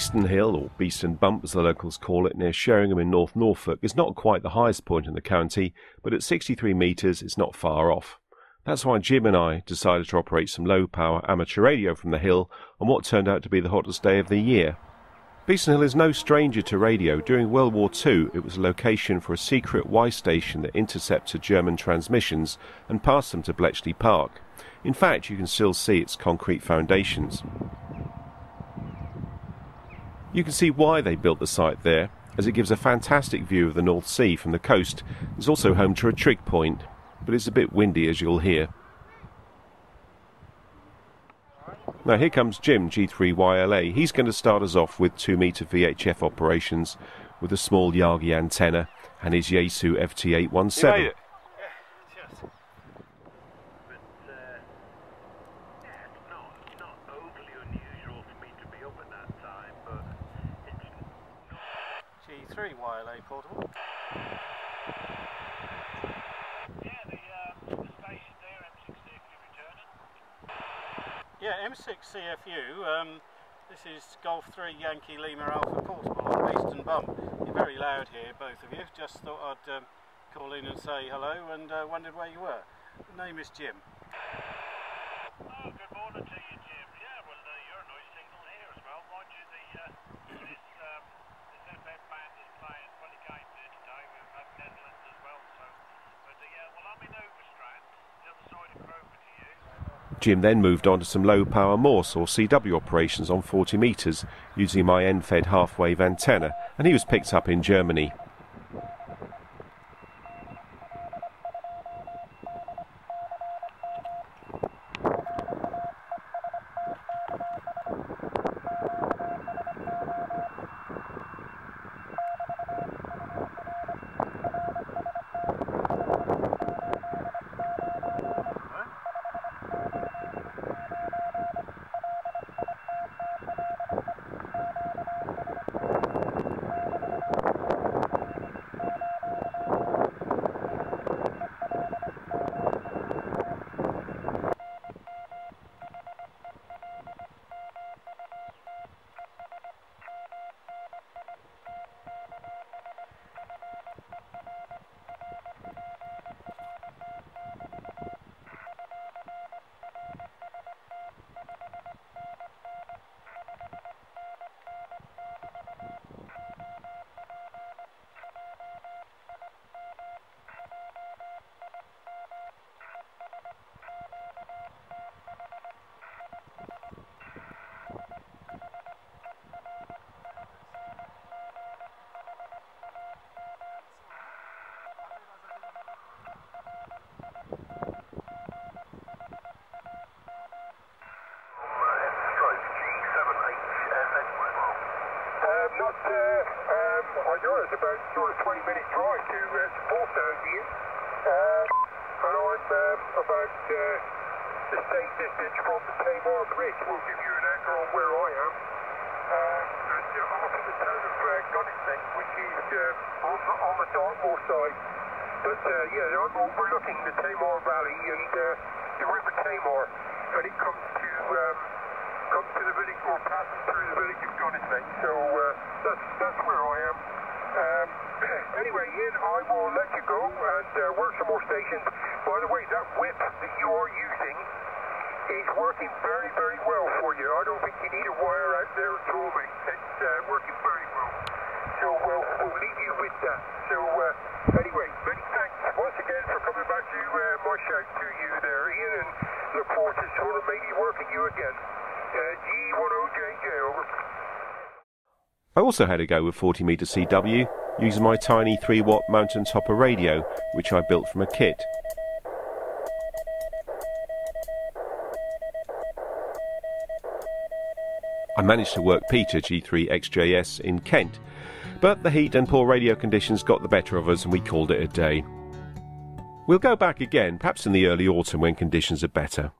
Beeston Hill, or Beeston Bump as the locals call it, near Sheringham in North Norfolk, is not quite the highest point in the county, but at 63 metres it's not far off. That's why Jim and I decided to operate some low power amateur radio from the hill on what turned out to be the hottest day of the year. Beeston Hill is no stranger to radio. During World War II, it was a location for a secret Y station that intercepted German transmissions and passed them to Bletchley Park. In fact, you can still see its concrete foundations. You can see why they built the site there, as it gives a fantastic view of the North Sea from the coast. It's also home to a trig point, but it's a bit windy as you'll hear. Now here comes Jim, G3YLA. He's going to start us off with 2 metre VHF operations with a small Yagi antenna and his Yaesu FT817. G3 YLA portable. Yeah, M6 CFU. Um, this is Golf 3 Yankee Lima Alpha Portable on Beeston Bump. You're very loud here, both of you. Just thought I'd um, call in and say hello and uh, wondered where you were. The name is Jim. Oh, good morning to you, Jim. Yeah, well, uh, your noise signal here as well. Mind you, the, uh, this, um, this FM band is playing 20 games here today. We've had Netherlands as well, so. But uh, yeah, well, I'm in Overstrand, the other side of Crowford to you. Jim then moved on to some low power Morse or CW operations on 40 metres using my end fed half wave antenna, and he was picked up in Germany. Not, uh, um, I know it's about sort of 20 minute drive to uh, support down here. Um, and I'm um, about uh, the same distance from the Tamar Bridge. Will give you an anchor on where I am. Um, and uh, I'm up in the town of uh, Gunnington, which is uh, on, the, on the Dartmoor side. But uh, yeah, I'm overlooking the Tamar Valley and uh, the River Tamar, and it comes to um, comes to the village or passes through the village of Gunnington. So uh, that's where I am. Um, anyway, Ian, I will let you go and uh, work some more stations. By the way, that whip that you are using is working very, very well for you. I don't think you need a wire out there at all, mate. It's uh, working very well. So we'll, we'll leave you with that. So uh, anyway, many thanks once again for coming back to uh, my shout to you there, Ian, and look forward to sort of maybe working you again. Uh, G10JJ, over. I also had a go with 40 metre CW using my tiny 3 watt mountain topper radio, which I built from a kit. I managed to work Peter G3XJS in Kent, but the heat and poor radio conditions got the better of us and we called it a day. We'll go back again, perhaps in the early autumn when conditions are better.